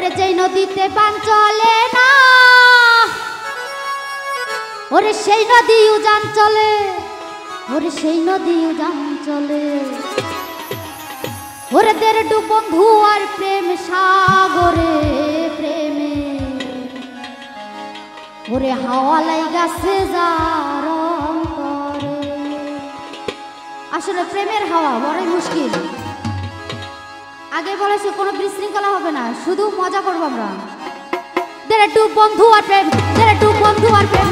ওরে যেই নদীতে বান চলে না, ওরে সেই নদী উজান চলে, ওরে সেই নদী উজান চলে। ওরে দের বন্ধু আর প্রেম সাগরে, প্রেমে। ওরে হাওয়া লাইগাছে যার আসলে প্রেমের হাওয়া বড়ই মুশকিল। বলেছে কোনো বিশৃঙ্খলা হবে না, শুধু মজা করব আমরা। দের টু বন্ধু আর প্রেম টু বন্ধু আর প্রেম।